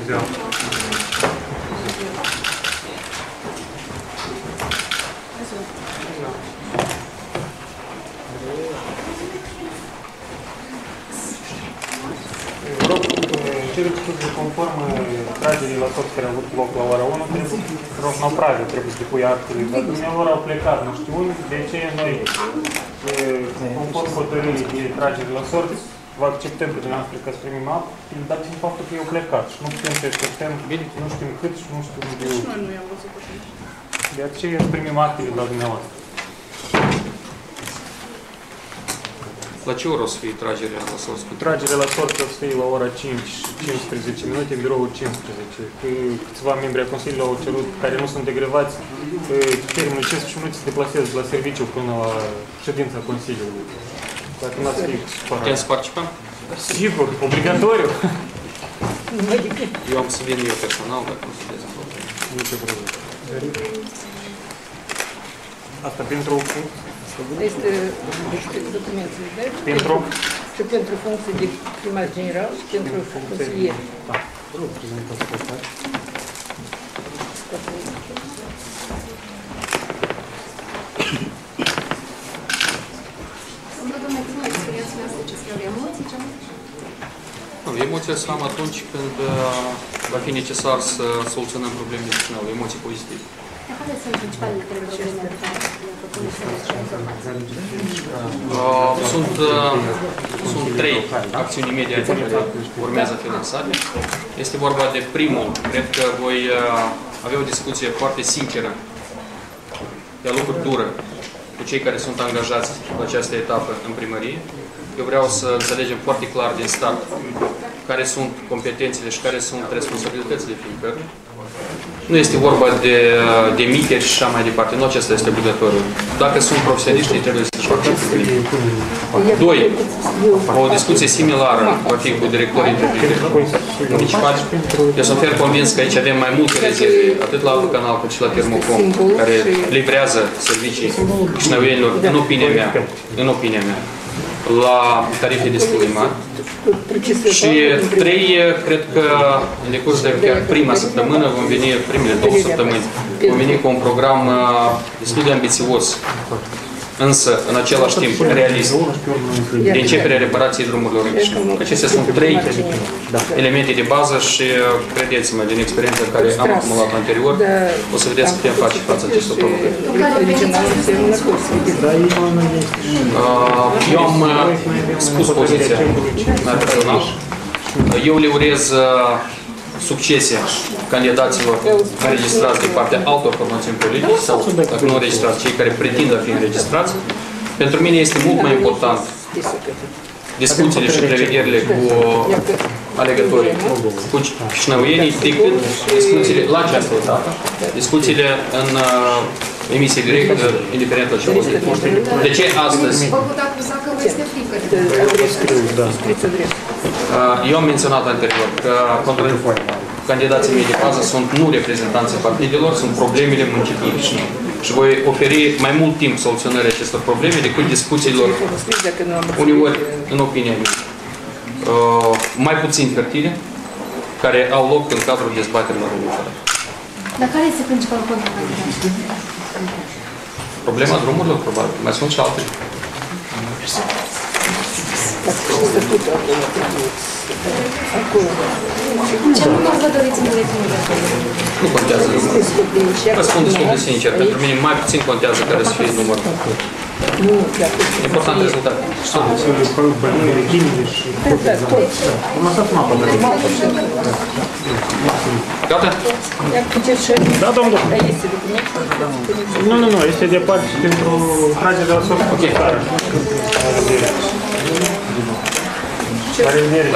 Ziua. Vă rog, cereți scuze conform tragerii la tot care a avut loc la ora 1, trebuie, rog, naufragiu, trebuie să depui actele, dar dumneavoastră au plecat, nu știu de ce noi, e, conform hotărârii de tragere la sorți, vă acceptăm pe dumneavoastră că să primim apă, dar țin faptul că eu plecat și nu putem să așteptăm, nu știm cât și nu știu de Și noi nu i-am văzut atunci. De aceea primim actele la dumneavoastră. La ce oră o să fie tragerea la sos? Tragerea la sort o să fie la ora 5 și 15 minute, în biroul 15. Că câțiva membri ai Consiliului au cerut, care nu sunt degrevați, că termenul 15 minute se deplasează la serviciu până la ședința Consiliului. Dacă n-ați fi Putem supărat. să participăm? Sigur, obligatoriu. Eu am să vin eu personal, dacă nu sunteți în problemă. Nicio problemă. Asta pentru, Este documentele, da? pentru Și pentru funcție de primar general și pentru consilier. Da. Rog, prezentați pe noastră ce scrie emoții, ce Nu, emoția să am atunci când uh, va fi necesar să soluționăm probleme de final, emoții pozitive. Dar care sunt principalele trei probleme pe care le propuneți să rezolvați? Uh, sunt, uh, sunt trei acțiuni imediate care urmează a fi lansate. Este vorba de primul, cred că voi uh, avea o discuție foarte sinceră, de lucruri dură, cu cei care sunt angajați la această etapă în primărie. Eu vreau să înțelegem foarte clar din start care sunt competențele și care sunt responsabilitățile fiecăruia. Nu este vorba de, de miteri și așa mai departe. Nu acesta este obligatoriu. Dacă sunt profesioniști, ei trebuie să-și facă Doi, o discuție similară va fi cu directorii întreprinderilor municipali. Eu sunt fer convins că aici avem mai multe rezerve, atât la altul canal cât și la Termocom, care livrează servicii șnăuienilor, în opinia mea, în opinia mea, la tarife destul de mari. Și trei, cred că în decurs de chiar prima săptămână vom veni, primele două săptămâni, vom veni cu un program uh, destul de ambițios, însă în același timp realist, de începerea reparației drumurilor. Acestea sunt trei elemente de bază și uh, credeți-mă, din experiența care am acumulat anterior, o să vedeți că putem face față acestor provocări. Original înseamnă curs. Uh, Eu am uh, spus poziția mea personal. Eu le urez uh, succese candidaților înregistrați de partea altor formațiuni politice sau, dacă nu înregistrați, cei care pretind a fi înregistrați. Pentru mine este mult mai important discuțiile și prevederile cu alegătorii, cu șnăuienii, decât discuțiile la această etapă, discuțiile în uh, emisie directă, indiferent la ce post. De ce astăzi Vă pot acuza că vă este frică de Scriță drept. Uh, Eu am menționat anterior că contra candidații mei de bază sunt nu reprezentanții partidelor, sunt problemele municipiului. Și voi oferi mai mult timp soluționării acestor probleme decât discuțiilor, Scris dacă nu am uneori, în opinia mea, uh, mai puțin fertile, care au loc în cadrul dezbaterilor următoare. Dar care este principalul contracandidat? Problema drumurilor, probabil, mai sunt și altele. Yes. Ce nu vă doriți în direcțiunea Nu contează numărul. Descoperim și Răspund destul de sincer, pentru mine mai puțin contează care să fie numărul. Nu, dacă Important rezultat. Bănile, ghimile și Da, tot. Am lăsat mapa de Gata? Ia puteți și Da, domnul. Dar este document? Nu, nu, nu, este de parte pentru tragerea la sort. Ok. La revedere.